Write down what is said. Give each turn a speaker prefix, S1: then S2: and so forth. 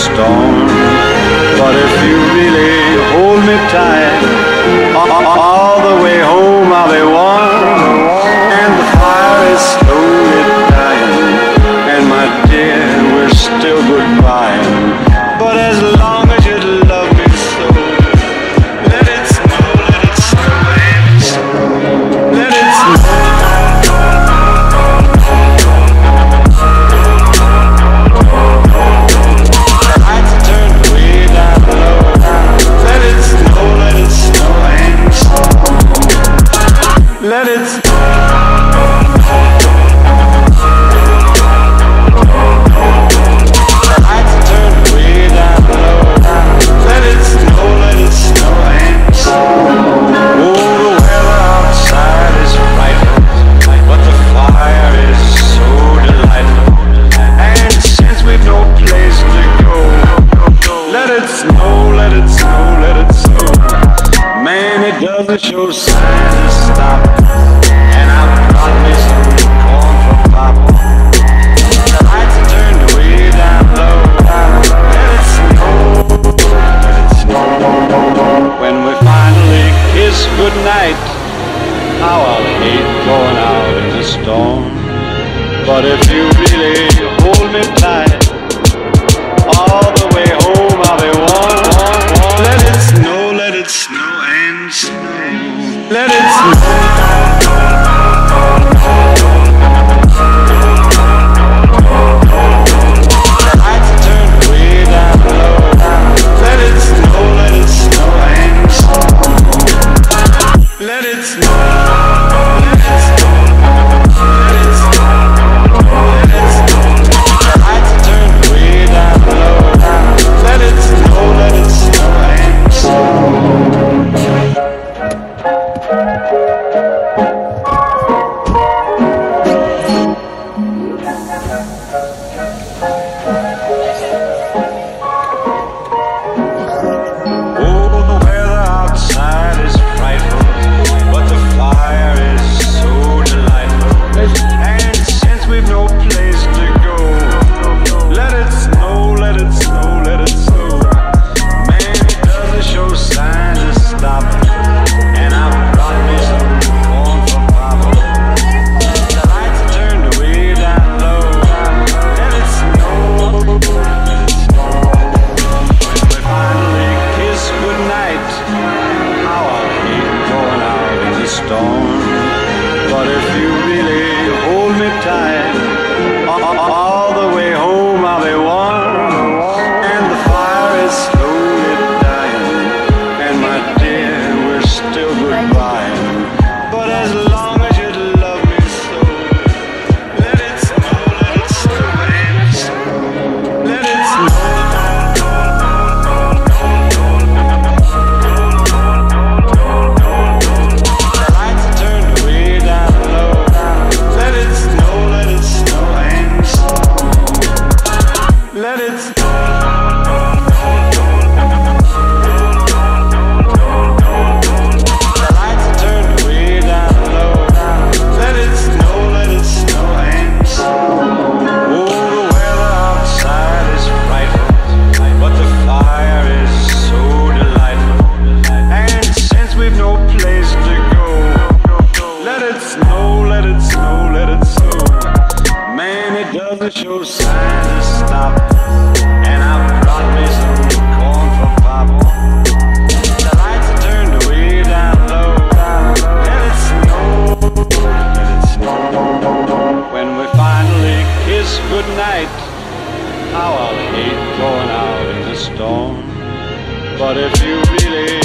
S1: storm. But if you really hold me tight, doesn't show signs of. And I'm corn from. The lights are turned way down low. When we finally kiss goodnight, how I'll hate going out in the storm. But if you really hold me Lord. but your signs of stopped. And I've brought me some corn for Bible. The lights are turned way down low. and it's snow, let it snow. When we finally kiss goodnight, how I'll hate going out in the storm. But if you really